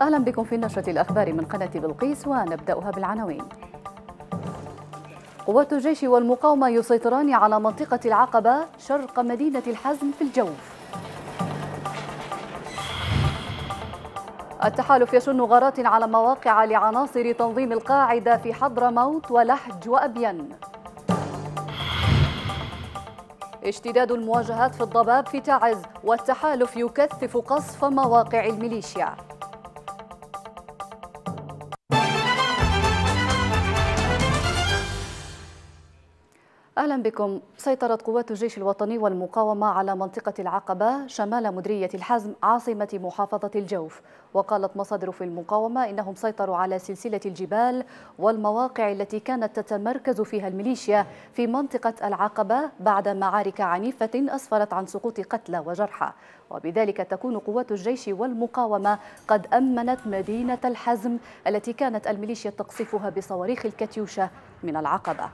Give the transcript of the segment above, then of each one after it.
أهلا بكم في نشرة الأخبار من قناة بلقيس ونبدأها بالعناوين. قوات الجيش والمقاومة يسيطران على منطقة العقبة شرق مدينة الحزم في الجوف. التحالف يشن غارات على مواقع لعناصر تنظيم القاعدة في حضرموت ولحج وأبين اشتداد المواجهات في الضباب في تعز والتحالف يكثف قصف مواقع الميليشيا. أهلا بكم. سيطرت قوات الجيش الوطني والمقاومة على منطقة العقبة شمال مديريه الحزم عاصمة محافظة الجوف. وقالت مصادر في المقاومة إنهم سيطروا على سلسلة الجبال والمواقع التي كانت تتمركز فيها الميليشيا في منطقة العقبة بعد معارك عنيفة أسفرت عن سقوط قتلى وجرحى. وبذلك تكون قوات الجيش والمقاومة قد أمنت مدينة الحزم التي كانت الميليشيا تقصفها بصواريخ الكاتيوشا من العقبة.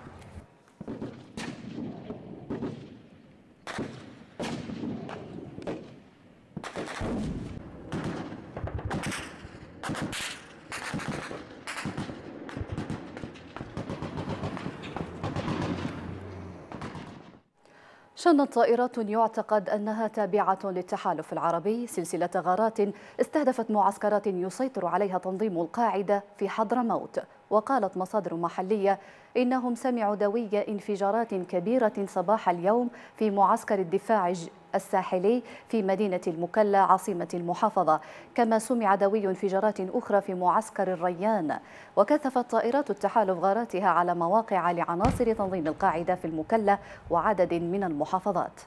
شنت طائرات يعتقد أنها تابعة للتحالف العربي. سلسلة غارات استهدفت معسكرات يسيطر عليها تنظيم القاعدة في حضرموت. وقالت مصادر محلية إنهم سمعوا دوي انفجارات كبيرة صباح اليوم في معسكر الدفاع الساحلي في مدينة المكلا عاصمة المحافظة. كما سمع دوي انفجارات أخرى في معسكر الريان. وكثفت طائرات التحالف غاراتها على مواقع لعناصر تنظيم القاعدة في المكلا وعدد من المحافظات.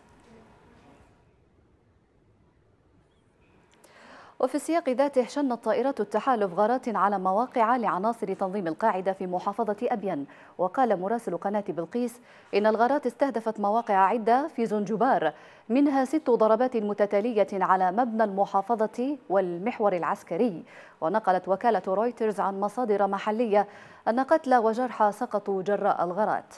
وفي السياق ذاته شنت طائرات التحالف غارات على مواقع لعناصر تنظيم القاعدة في محافظة أبين. وقال مراسل قناة بلقيس إن الغارات استهدفت مواقع عدة في زنجبار منها ست ضربات متتالية على مبنى المحافظة والمحور العسكري. ونقلت وكالة رويترز عن مصادر محلية أن قتلى وجرحى سقطوا جراء الغارات.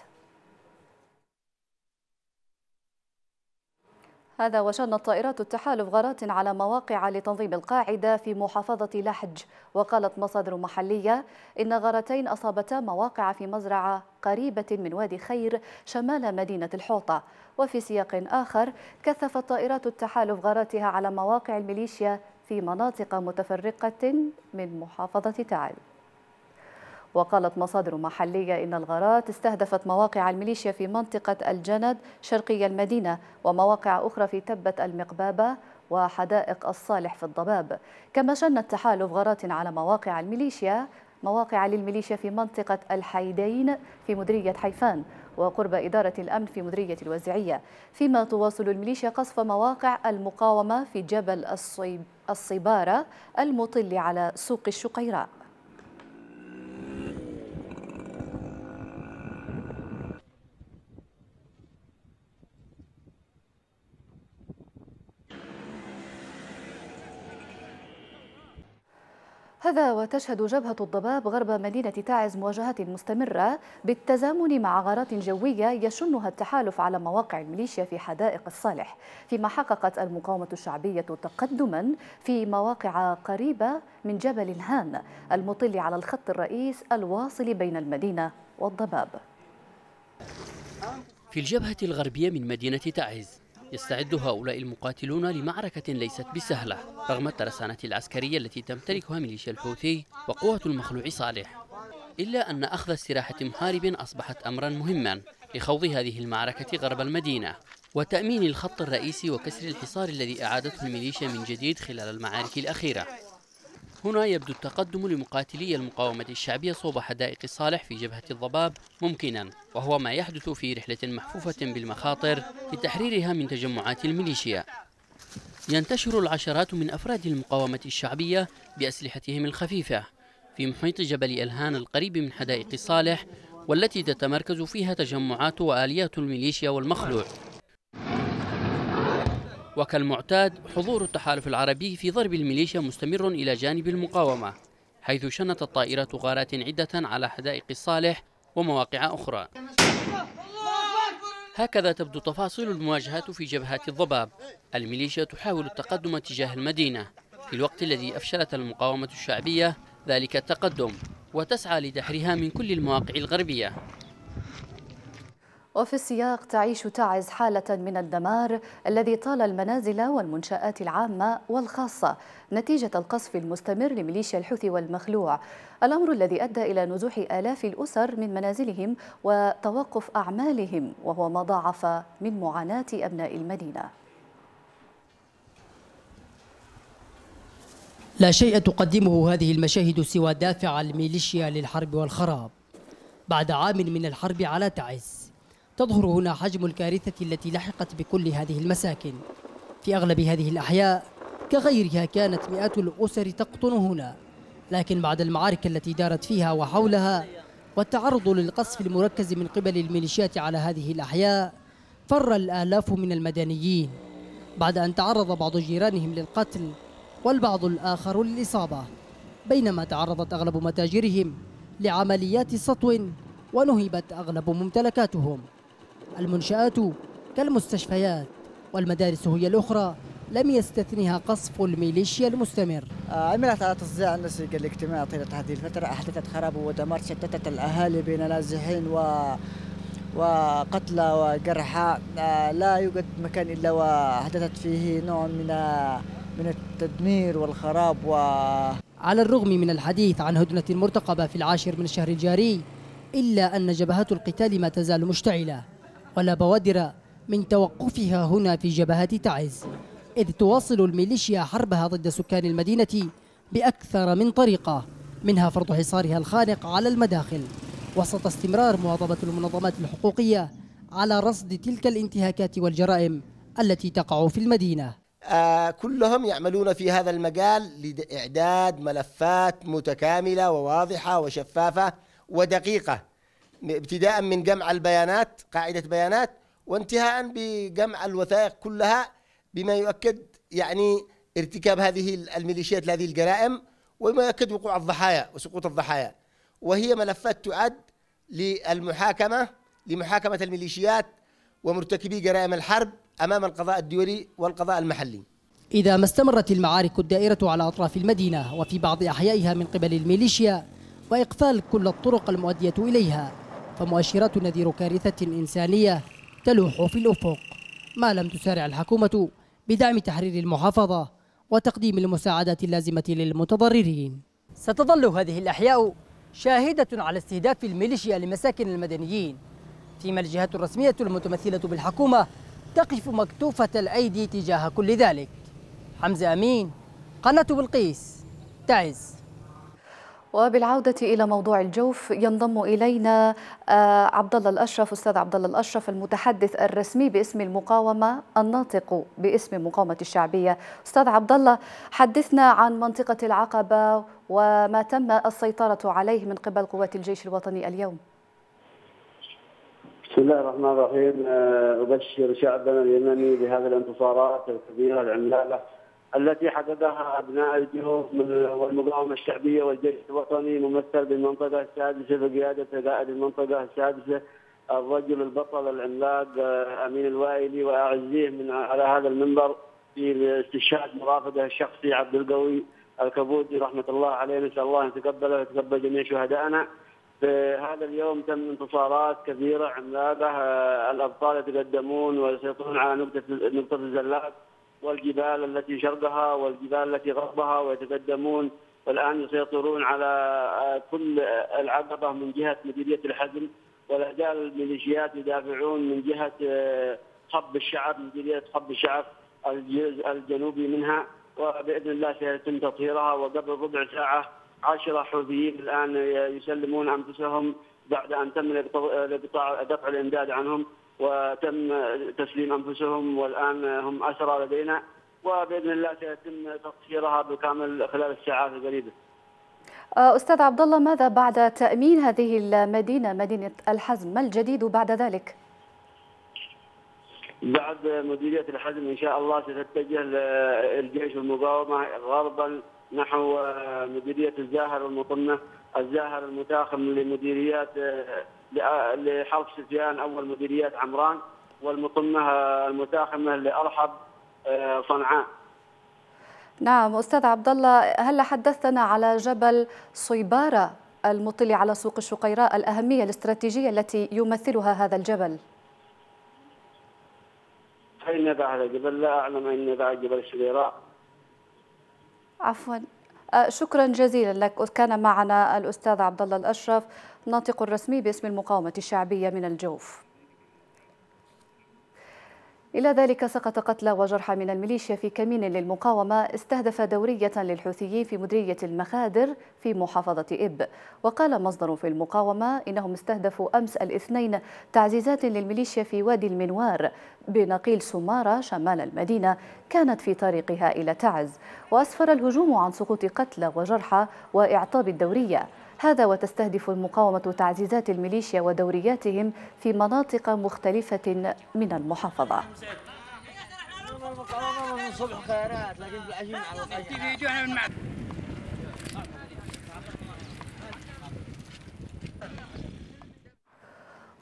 هذا وشنت طائرات التحالف غارات على مواقع لتنظيم القاعدة في محافظة لحج. وقالت مصادر محلية إن غارتين أصابتا مواقع في مزرعة قريبة من وادي خير شمال مدينة الحوطة. وفي سياق آخر كثفت طائرات التحالف غاراتها على مواقع الميليشيا في مناطق متفرقة من محافظة تعال وقالت مصادر محلية إن الغارات استهدفت مواقع الميليشيا في منطقة الجند شرقي المدينة ومواقع أخرى في تبة المقبابة وحدائق الصالح في الضباب. كما شن التحالف غارات على مواقع الميليشيا مواقع للميليشيا في منطقة الحيدين في مديرية حيفان وقرب إدارة الأمن في مديرية الوزعية فيما تواصل الميليشيا قصف مواقع المقاومة في جبل الصيبارة المطل على سوق الشقيراء هذا وتشهد جبهة الضباب غرب مدينة تعز مواجهات مستمرة بالتزامن مع غارات جوية يشنها التحالف على مواقع الميليشيا في حدائق الصالح فيما حققت المقاومة الشعبية تقدما في مواقع قريبة من جبل الهان المطل على الخط الرئيس الواصل بين المدينة والضباب. في الجبهة الغربية من مدينة تعز يستعد هؤلاء المقاتلون لمعركة ليست بسهلة رغم الترسانة العسكرية التي تمتلكها ميليشيا الحوثي وقوة المخلوع صالح. إلا أن أخذ استراحة محارب أصبحت أمرا مهما لخوض هذه المعركة غرب المدينة وتأمين الخط الرئيسي وكسر الحصار الذي أعادته الميليشيا من جديد خلال المعارك الأخيرة. هنا يبدو التقدم لمقاتلي المقاومة الشعبية صوب حدائق صالح في جبهة الضباب ممكنا وهو ما يحدث في رحلة محفوفة بالمخاطر لتحريرها من تجمعات الميليشيا. ينتشر العشرات من أفراد المقاومة الشعبية بأسلحتهم الخفيفة في محيط جبل ألهان القريب من حدائق صالح والتي تتمركز فيها تجمعات وآليات الميليشيا والمخلوع. وكالمعتاد حضور التحالف العربي في ضرب الميليشيا مستمر إلى جانب المقاومة حيث شنت الطائرة غارات عدة على حدائق الصالح ومواقع أخرى. هكذا تبدو تفاصيل المواجهات في جبهات الضباب. الميليشيا تحاول التقدم تجاه المدينة. في الوقت الذي أفشلت المقاومة الشعبية ذلك التقدم وتسعى لدحرها من كل المواقع الغربية. وفي السياق تعيش تعز حالة من الدمار الذي طال المنازل والمنشآت العامة والخاصة نتيجة القصف المستمر لميليشيا الحوثي والمخلوع. الأمر الذي أدى إلى نزوح آلاف الأسر من منازلهم وتوقف أعمالهم وهو ما ضاعف من معاناة أبناء المدينة. لا شيء تقدمه هذه المشاهد سوى دافع الميليشيا للحرب والخراب. بعد عام من الحرب على تعز. تظهر هنا حجم الكارثة التي لحقت بكل هذه المساكن. في أغلب هذه الأحياء كغيرها كانت مئات الأسر تقطن هنا. لكن بعد المعارك التي دارت فيها وحولها والتعرض للقصف المركز من قبل الميليشيات على هذه الأحياء فر الآلاف من المدنيين. بعد أن تعرض بعض جيرانهم للقتل والبعض الآخر للإصابة. بينما تعرضت أغلب متاجرهم لعمليات سطو ونهبت أغلب ممتلكاتهم. المنشآت كالمستشفيات والمدارس هي الأخرى. لم يستثنها قصف الميليشيا المستمر. عملت على تصديع النسيج الاجتماعي طيلة هذه الفترة أحدثت خراب ودمار شتتت الأهالي بين نازحين و وقتلى وجرحى آه، لا يوجد مكان إلا وحدثت فيه نوع من من التدمير والخراب و على الرغم من الحديث عن هدنة مرتقبة في العاشر من الشهر الجاري إلا أن جبهات القتال ما تزال مشتعلة. ولا بوادر من توقفها هنا في جبهات تعز إذ تواصل الميليشيا حربها ضد سكان المدينة بأكثر من طريقة منها فرض حصارها الخانق على المداخل وسط استمرار مواظبة المنظمات الحقوقية على رصد تلك الانتهاكات والجرائم التي تقع في المدينة. آه كلهم يعملون في هذا المجال لإعداد ملفات متكاملة وواضحة وشفافة ودقيقة. ابتداء من جمع البيانات قاعدة بيانات وانتهاء بجمع الوثائق كلها بما يؤكد يعني ارتكاب هذه الميليشيات لهذه الجرائم وما يؤكد وقوع الضحايا وسقوط الضحايا. وهي ملفات تعد للمحاكمة لمحاكمة الميليشيات ومرتكبي جرائم الحرب أمام القضاء الدولي والقضاء المحلي. إذا ما استمرت المعارك الدائرة على أطراف المدينة وفي بعض أحيائها من قبل الميليشيا وإقفال كل الطرق المؤدية إليها فمؤشرات نذير كارثة إنسانية تلوح في الأفق. ما لم تسارع الحكومة بدعم تحرير المحافظة وتقديم المساعدات اللازمة للمتضررين. ستظل هذه الأحياء شاهدة على استهداف الميليشيا لمساكن المدنيين. فيما الجهات الرسمية المتمثلة بالحكومة تقف مكتوفة الأيدي تجاه كل ذلك. حمزة أمين قناة بلقيس تعز. وبالعودة إلى موضوع الجوف ينضم إلينا آه، عبد الله الأشرف أستاذ عبد الله الأشرف المتحدث الرسمي باسم المقاومة الناطق باسم المقاومة الشعبية. أستاذ عبد الله حدثنا عن منطقة العقبة وما تم السيطرة عليه من قبل قوات الجيش الوطني اليوم. بسم الله الرحمن الرحيم. آه، أبشر شعبنا اليمني بهذه الانتصارات الكبيرة العملاقة التي حققها أبناء الجهود والمقاومة الشعبية والجيش الوطني ممثل بالمنطقة السادسة بقياده قائد المنطقة السادسة الرجل البطل العملاق آه، أمين الوائلي وأعزيه من على هذا المنبر في استشهاد مرافقه الشخصي عبد القوي الكبودي رحمة الله عليه. نسأل الله أن يتقبله ويتقبل جميع شهدائنا. في هذا اليوم تم انتصارات كبيره عملاقة آه، الأبطال يتقدمون ويسيطرون على نقطه نقطة الزلات. والجبال التي شرقها والجبال التي غربها ويتقدمون والآن يسيطرون على كل العقبة من جهة مديرية الحزم ولا زال الميليشيات يدافعون من جهة آه، خب الشعب مديريه خب الشعب الجزء الجنوبي منها وبإذن الله سيتم تطهيرها وقبل ربع ساعة عشرة حوثيين الآن يسلمون أنفسهم بعد أن تم دفع الإمداد عنهم. وتم تسليم أنفسهم والآن هم أسرى لدينا وبإذن الله سيتم تطهيرها بالكامل خلال الساعات القريبة. آه، أستاذ عبد الله ماذا بعد تأمين هذه المدينة مدينة الحزم ما الجديد بعد ذلك؟ بعد مديرية الحزم إن شاء الله ستتجه الجيش المقاومة غربا نحو مديرية الزاهر المطنة الزاهر المتاخم لمديريات لحرب سفيان أول مديريات عمران والمطمه المتاخمة لأرحب آه، صنعاء. نعم أستاذ عبد الله هل حدثنا على جبل صيبارة المطل على سوق الشقيراء الأهمية الاستراتيجية التي يمثلها هذا الجبل؟ أين يقع هذا الجبل؟ لا أعلم أين يقع جبل الشقيراء عفوا أه، شكرا جزيلا لك كان معنا الأستاذ عبد الله الأشرف ناطق رسمي باسم المقاومة الشعبية من الجوف. إلى ذلك سقط قتلى وجرحى من الميليشيا في كمين للمقاومة استهدف دورية للحوثيين في مديرية المخادر في محافظة إب. وقال مصدر في المقاومة إنهم استهدفوا أمس الاثنين تعزيزات للميليشيا في وادي المنوار بنقيل سمارة شمال المدينة كانت في طريقها إلى تعز. وأسفر الهجوم عن سقوط قتلى وجرحى وإعطاب الدورية. هذا وتستهدف المقاومة تعزيزات الميليشيا ودورياتهم في مناطق مختلفة من المحافظة.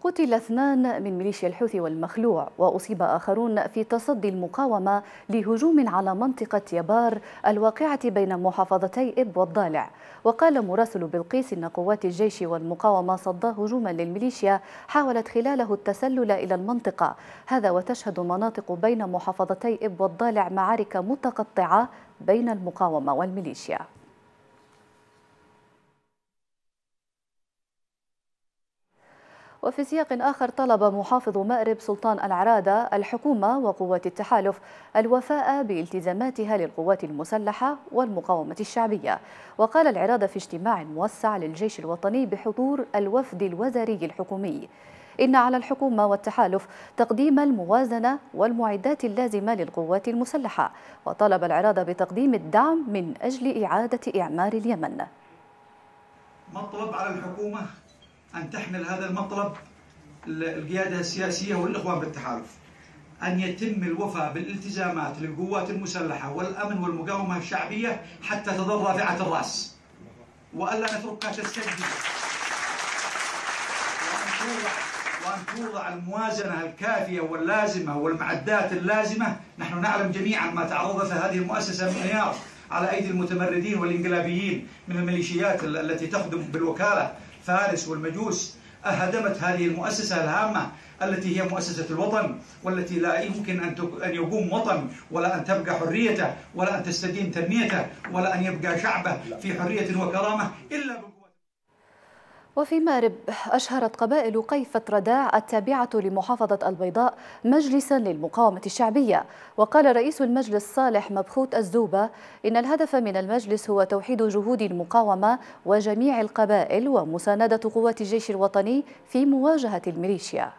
قتل اثنان من ميليشيا الحوثي والمخلوع وأصيب آخرون في تصدي المقاومة لهجوم على منطقة يبار الواقعة بين محافظتي إب والضالع. وقال مراسل بلقيس إن قوات الجيش والمقاومة صد هجوما للميليشيا حاولت خلاله التسلل إلى المنطقة. هذا وتشهد مناطق بين محافظتي إب والضالع معارك متقطعة بين المقاومة والميليشيا. وفي سياق آخر طلب محافظ مأرب سلطان العرادة الحكومة وقوات التحالف الوفاء بالتزاماتها للقوات المسلحة والمقاومة الشعبية. وقال العرادة في اجتماع موسع للجيش الوطني بحضور الوفد الوزاري الحكومي. إن على الحكومة والتحالف تقديم الموازنة والمعدات اللازمة للقوات المسلحة. وطلب العرادة بتقديم الدعم من أجل إعادة إعمار اليمن. مطلب على الحكومة أن تحمل هذا المطلب القيادة السياسية والإخوان بالتحالف. أن يتم الوفاء بالالتزامات للقوات المسلحة والأمن والمقاومة الشعبية حتى تظل رافعة الرأس. وألا نتركها تستجدي. وأن توضع وأن توضع الموازنة الكافية واللازمة والمعدات اللازمة. نحن نعلم جميعا ما تعرضت هذه المؤسسة من على أيدي المتمردين والإنقلابيين من الميليشيات التي تخدم بالوكالة. فارس والمجوس هدمت هذه المؤسسة الهامة التي هي مؤسسة الوطن والتي لا يمكن أن أن يقوم وطن ولا أن تبقى حريته ولا أن تستديم تنميته ولا أن يبقى شعبه في حرية وكرامة إلا وفي مارب أشهرت قبائل قيفة رداع التابعة لمحافظة البيضاء مجلسا للمقاومة الشعبية. وقال رئيس المجلس صالح مبخوت الزوبة إن الهدف من المجلس هو توحيد جهود المقاومة وجميع القبائل ومساندة قوات الجيش الوطني في مواجهة الميليشيا.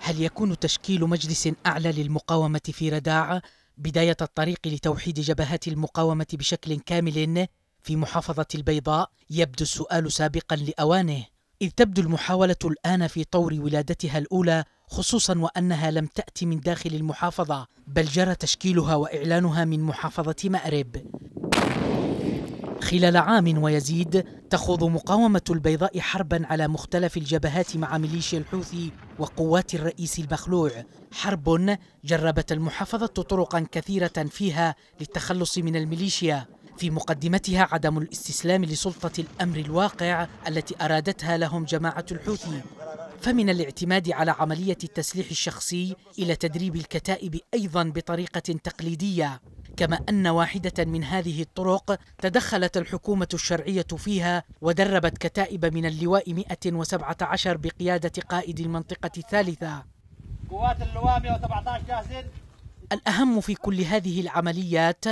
هل يكون تشكيل مجلس أعلى للمقاومة في رداع بداية الطريق لتوحيد جبهات المقاومة بشكل كامل؟ في محافظة البيضاء يبدو السؤال سابقا لأوانه إذ تبدو المحاولة الآن في طور ولادتها الأولى خصوصا وأنها لم تأتي من داخل المحافظة بل جرى تشكيلها وإعلانها من محافظة مأرب. خلال عام ويزيد تخوض مقاومة البيضاء حربا على مختلف الجبهات مع ميليشيا الحوثي وقوات الرئيس المخلوع. حرب جربت المحافظة طرقا كثيرة فيها للتخلص من الميليشيا. في مقدمتها عدم الاستسلام لسلطة الأمر الواقع التي أرادتها لهم جماعة الحوثي. فمن الاعتماد على عملية التسليح الشخصي إلى تدريب الكتائب أيضا بطريقة تقليدية. كما أن واحدة من هذه الطرق تدخلت الحكومة الشرعية فيها ودربت كتائب من اللواء 117 بقيادة قائد المنطقة الثالثة. قوات اللواء 117 جاهزين. الأهم في كل هذه العمليات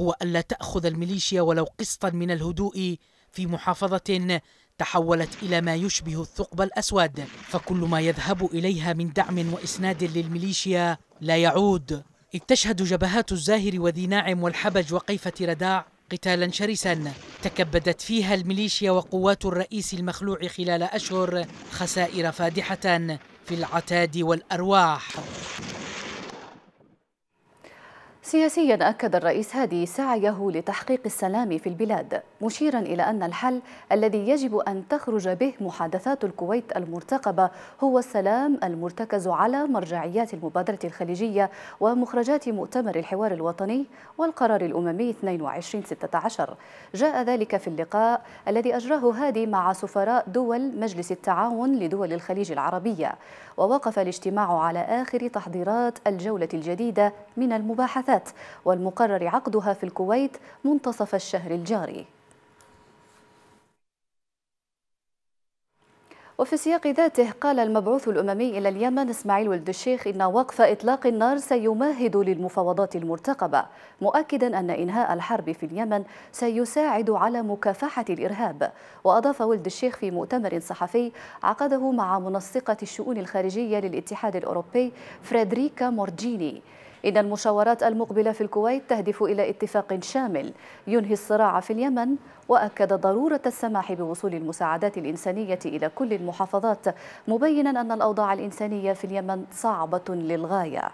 هو ألا تأخذ الميليشيا ولو قسطا من الهدوء في محافظة تحولت إلى ما يشبه الثقب الأسود فكل ما يذهب إليها من دعم وإسناد للميليشيا لا يعود. إذ تشهد جبهات الزاهر وذي ناعم والحبج وقيفة رداع قتالا شرسا. تكبدت فيها الميليشيا وقوات الرئيس المخلوع خلال أشهر خسائر فادحة في العتاد والأرواح. سياسيا أكد الرئيس هادي سعيه لتحقيق السلام في البلاد مشيرا إلى أن الحل الذي يجب أن تخرج به محادثات الكويت المرتقبة هو السلام المرتكز على مرجعيات المبادرة الخليجية ومخرجات مؤتمر الحوار الوطني والقرار الأممي 2216 جاء ذلك في اللقاء الذي أجراه هادي مع سفراء دول مجلس التعاون لدول الخليج العربية ووقف الاجتماع على آخر تحضيرات الجولة الجديدة من المباحثات. والمقرر عقدها في الكويت منتصف الشهر الجاري. وفي سياق ذاته قال المبعوث الأممي إلى اليمن إسماعيل ولد الشيخ إن وقف إطلاق النار سيمهد للمفاوضات المرتقبة مؤكدا أن إنهاء الحرب في اليمن سيساعد على مكافحة الإرهاب. وأضاف ولد الشيخ في مؤتمر صحفي عقده مع منسقة الشؤون الخارجية للاتحاد الأوروبي فريدريكا مورجيني. إن المشاورات المقبلة في الكويت تهدف إلى اتفاق شامل ينهي الصراع في اليمن وأكد ضرورة السماح بوصول المساعدات الإنسانية إلى كل المحافظات مبينا أن الأوضاع الإنسانية في اليمن صعبة للغاية.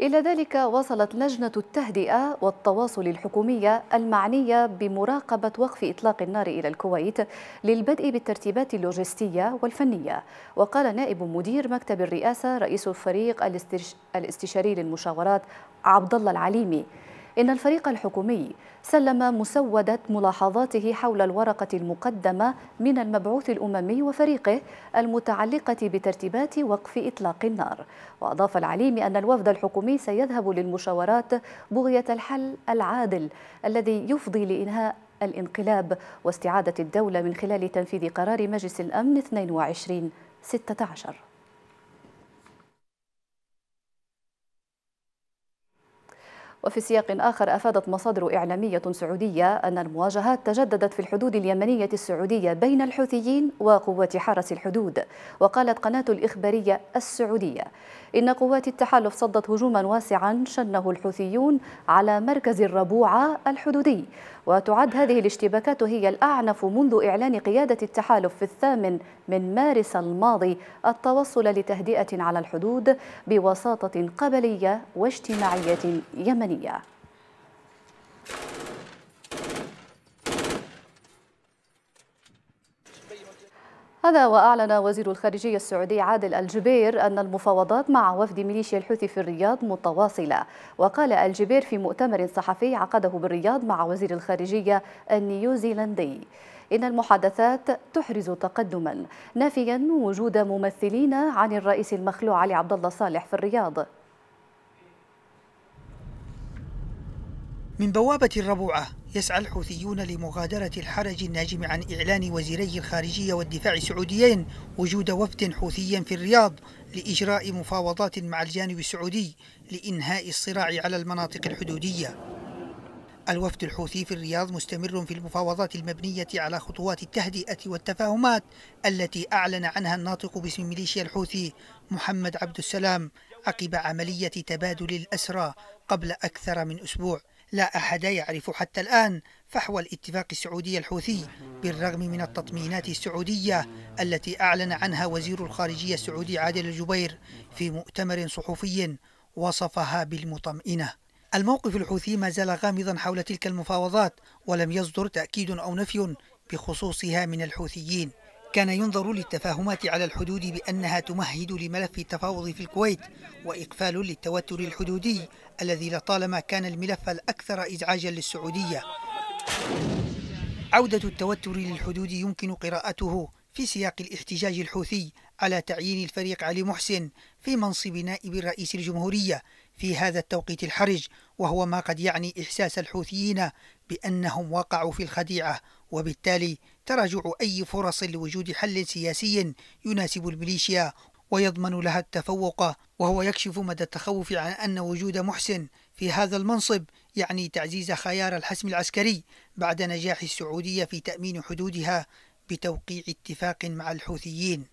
إلى ذلك وصلت لجنة التهدئة والتواصل الحكومية المعنية بمراقبة وقف إطلاق النار إلى الكويت للبدء بالترتيبات اللوجستية والفنية. وقال نائب مدير مكتب الرئاسة رئيس الفريق الاستشاري للمشاورات عبد الله العليمي إن الفريق الحكومي سلم مسودة ملاحظاته حول الورقة المقدمة من المبعوث الأممي وفريقه المتعلقة بترتيبات وقف إطلاق النار. وأضاف العليم أن الوفد الحكومي سيذهب للمشاورات بغية الحل العادل الذي يفضي لإنهاء الانقلاب واستعادة الدولة من خلال تنفيذ قرار مجلس الأمن 22 16 وفي سياق آخر أفادت مصادر إعلامية سعودية أن المواجهات تجددت في الحدود اليمنية السعودية بين الحوثيين وقوات حرس الحدود وقالت قناة الإخبارية السعودية إن قوات التحالف صدت هجوما واسعا شنه الحوثيون على مركز الربوعة الحدودي وتعد هذه الاشتباكات هي الأعنف منذ إعلان قيادة التحالف في الثامن من مارس الماضي التوصل لتهدئة على الحدود بوساطة قبلية واجتماعية يمنية. هذا وأعلن وزير الخارجية السعودي عادل الجبير أن المفاوضات مع وفد ميليشيا الحوثي في الرياض متواصلة. وقال الجبير في مؤتمر صحفي عقده بالرياض مع وزير الخارجية النيوزيلندي. إن المحادثات تحرز تقدما. نافيا وجود ممثلين عن الرئيس المخلوع علي عبد الله صالح في الرياض. من بوابة الربوعة يسعى الحوثيون لمغادرة الحرج الناجم عن إعلان وزيري الخارجية والدفاع السعوديين وجود وفد حوثي في الرياض لإجراء مفاوضات مع الجانب السعودي لإنهاء الصراع على المناطق الحدودية. الوفد الحوثي في الرياض مستمر في المفاوضات المبنية على خطوات التهدئة والتفاهمات التي أعلن عنها الناطق باسم ميليشيا الحوثي محمد عبد السلام عقب عملية تبادل الأسرى قبل أكثر من أسبوع. لا أحد يعرف حتى الآن فحوى الاتفاق السعودي الحوثي بالرغم من التطمينات السعودية التي أعلن عنها وزير الخارجية السعودي عادل الجبير في مؤتمر صحفي وصفها بالمطمئنة. الموقف الحوثي ما زال غامضا حول تلك المفاوضات ولم يصدر تأكيد أو نفي بخصوصها من الحوثيين. كان ينظر للتفاهمات على الحدود بأنها تمهد لملف التفاوض في الكويت وإقفال للتوتر الحدودي الذي لطالما كان الملف الأكثر إزعاجا للسعودية. عودة التوتر للحدود يمكن قراءته في سياق الاحتجاج الحوثي على تعيين الفريق علي محسن في منصب نائب رئيس الجمهورية في هذا التوقيت الحرج وهو ما قد يعني إحساس الحوثيين بأنهم وقعوا في الخديعة وبالتالي تراجع أي فرص لوجود حل سياسي يناسب الميليشيا ويضمن لها التفوق وهو يكشف مدى التخوف عن أن وجود محسن في هذا المنصب يعني تعزيز خيار الحسم العسكري بعد نجاح السعودية في تأمين حدودها بتوقيع اتفاق مع الحوثيين.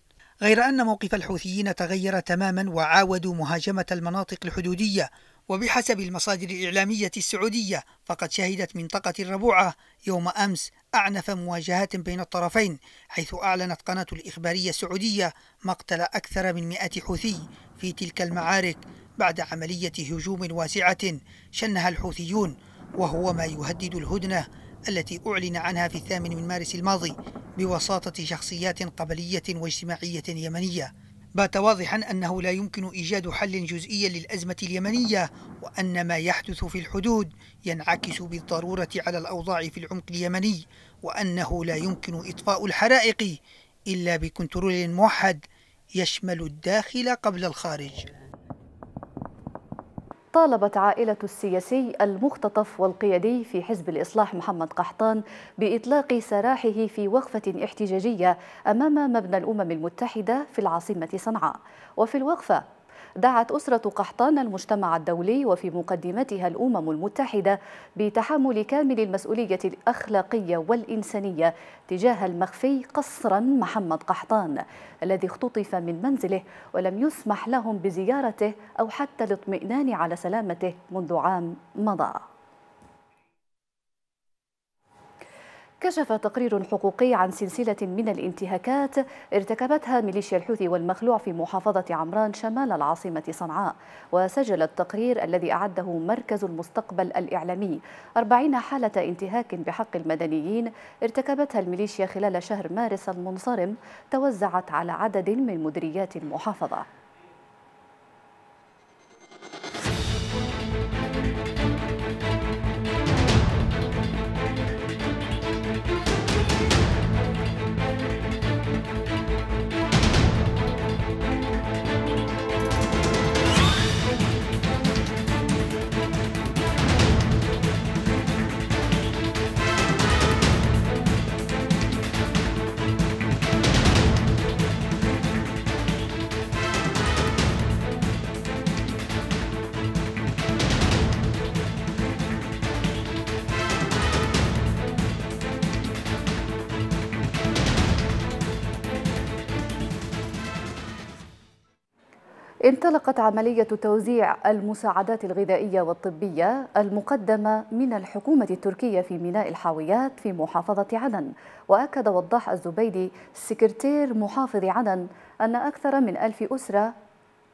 غير أن موقف الحوثيين تغير تماما وعاودوا مهاجمة المناطق الحدودية وبحسب المصادر الإعلامية السعودية فقد شهدت منطقة الربوعة يوم أمس أعنف مواجهات بين الطرفين حيث أعلنت قناة الإخبارية السعودية مقتل أكثر من مئة حوثي في تلك المعارك بعد عملية هجوم واسعة شنها الحوثيون وهو ما يهدد الهدنة التي أعلن عنها في الثامن من مارس الماضي بوساطة شخصيات قبلية واجتماعية يمنية. بات واضحا أنه لا يمكن إيجاد حل جزئي للأزمة اليمنية وأن ما يحدث في الحدود ينعكس بالضرورة على الأوضاع في العمق اليمني وأنه لا يمكن إطفاء الحرائق إلا بكنترول موحد يشمل الداخل قبل الخارج. طالبت عائلة السياسي المختطف والقيادي في حزب الإصلاح محمد قحطان بإطلاق سراحه في وقفة احتجاجية أمام مبنى الأمم المتحدة في العاصمة صنعاء. وفي الوقفة دعت أسرة قحطان المجتمع الدولي وفي مقدمتها الأمم المتحدة بتحمل كامل المسؤولية الأخلاقية والإنسانية تجاه المخفي قصرا محمد قحطان الذي اختطف من منزله ولم يسمح لهم بزيارته أو حتى الاطمئنان على سلامته منذ عام مضى. كشف تقرير حقوقي عن سلسلة من الانتهاكات ارتكبتها ميليشيا الحوثي والمخلوع في محافظة عمران شمال العاصمة صنعاء. وسجل التقرير الذي أعده مركز المستقبل الإعلامي. أربعين حالة انتهاك بحق المدنيين ارتكبتها الميليشيا خلال شهر مارس المنصرم توزعت على عدد من مديريات المحافظة. انطلقت عملية توزيع المساعدات الغذائية والطبية المقدمة من الحكومة التركية في ميناء الحاويات في محافظة عدن وأكد وضاح الزبيدي سكرتير محافظ عدن أن أكثر من ألف أسرة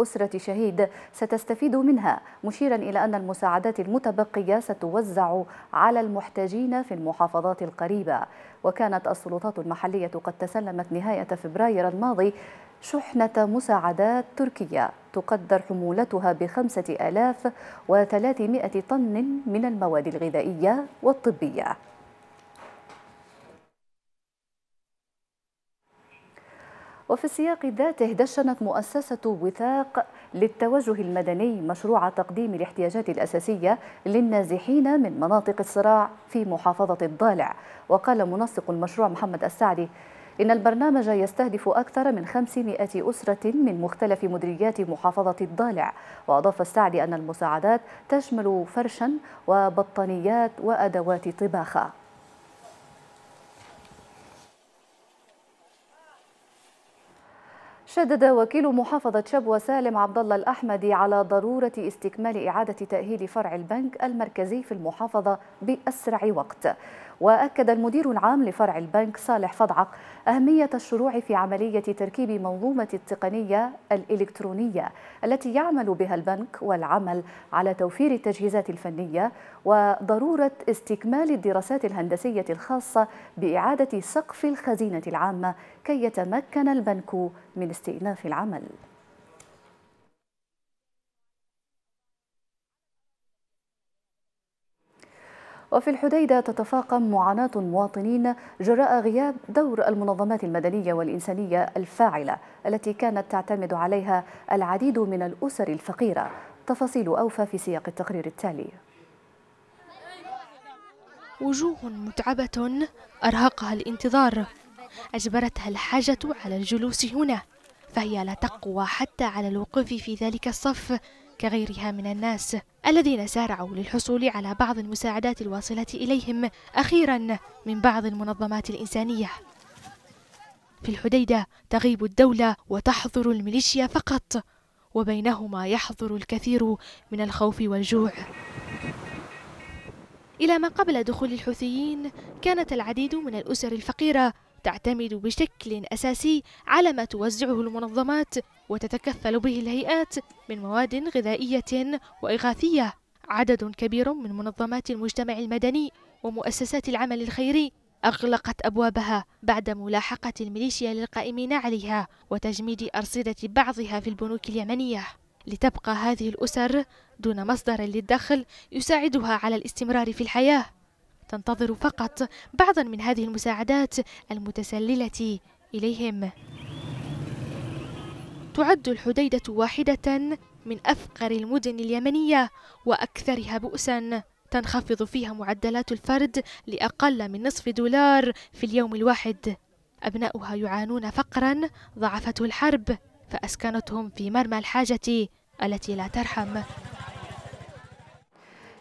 أسرة شهيد ستستفيد منها مشيرا إلى أن المساعدات المتبقية ستوزع على المحتاجين في المحافظات القريبة. وكانت السلطات المحلية قد تسلمت نهاية فبراير الماضي شحنة مساعدات تركية تقدر حمولتها بخمسة آلاف وثلاثمائة طن من المواد الغذائية والطبية. وفي السياق ذاته دشنت مؤسسة وثاق للتوجه المدني مشروع تقديم الاحتياجات الأساسية للنازحين من مناطق الصراع في محافظة الضالع. وقال منسق المشروع محمد السعدي إن البرنامج يستهدف أكثر من 500 أسرة من مختلف مديريات محافظة الضالع. وأضاف السعدي أن المساعدات تشمل فرشا وبطانيات وأدوات طباخة. شدد وكيل محافظة شبوة سالم عبد الله الأحمدي على ضرورة استكمال إعادة تأهيل فرع البنك المركزي في المحافظة بأسرع وقت. وأكد المدير العام لفرع البنك صالح فضعق أهمية الشروع في عملية تركيب منظومة التقنية الإلكترونية التي يعمل بها البنك والعمل على توفير التجهيزات الفنية وضرورة استكمال الدراسات الهندسية الخاصة بإعادة سقف الخزينة العامة كي يتمكن البنك من استئناف العمل. وفي الحديدة تتفاقم معاناة المواطنين جراء غياب دور المنظمات المدنية والإنسانية الفاعلة التي كانت تعتمد عليها العديد من الأسر الفقيرة. تفاصيل أوفى في سياق التقرير التالي. وجوه متعبة أرهقها الانتظار. أجبرتها الحاجة على الجلوس هنا فهي لا تقوى حتى على الوقوف في ذلك الصف. كغيرها من الناس الذين سارعوا للحصول على بعض المساعدات الواصلة إليهم أخيرا من بعض المنظمات الإنسانية. في الحديدة تغيب الدولة وتحضر الميليشيا فقط وبينهما يحضر الكثير من الخوف والجوع. إلى ما قبل دخول الحوثيين كانت العديد من الأسر الفقيرة تعتمد بشكل أساسي على ما توزعه المنظمات وتتكفل به الهيئات من مواد غذائية وإغاثية. عدد كبير من منظمات المجتمع المدني ومؤسسات العمل الخيري أغلقت أبوابها بعد ملاحقة الميليشيا للقائمين عليها وتجميد أرصدة بعضها في البنوك اليمنية. لتبقى هذه الأسر دون مصدر للدخل يساعدها على الاستمرار في الحياة. تنتظر فقط بعضا من هذه المساعدات المتسللة إليهم. تعد الحديدة واحدة من أفقر المدن اليمنية وأكثرها بؤسا. تنخفض فيها معدلات الفرد لأقل من نصف دولار في اليوم الواحد. أبناؤها يعانون فقرا ضعفته الحرب فأسكنتهم في مرمى الحاجة التي لا ترحم.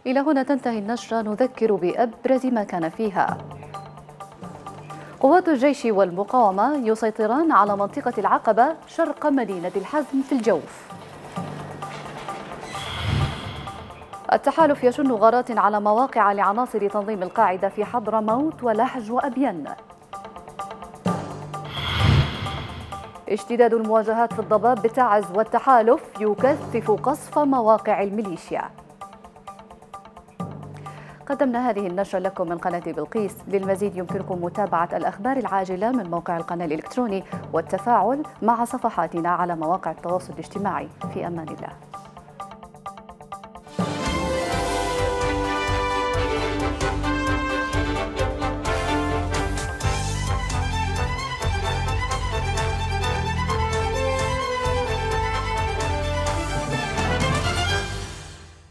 إلى هنا تنتهي النشرة. نذكر بأبرز ما كان فيها. قوات الجيش والمقاومة يسيطران على منطقة العقبة شرق مدينة الحزم في الجوف. التحالف يشن غارات على مواقع لعناصر تنظيم القاعدة في حضرموت ولحج وأبين اشتداد المواجهات في الضباب بتعز والتحالف يكثف قصف مواقع الميليشيا. قدمنا هذه النشرة لكم من قناة بلقيس. للمزيد يمكنكم متابعة الأخبار العاجلة من موقع القناة الإلكتروني والتفاعل مع صفحاتنا على مواقع التواصل الاجتماعي. في أمان الله.